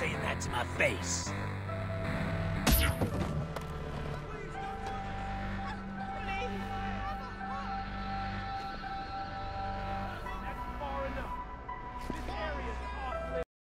saying that to my face.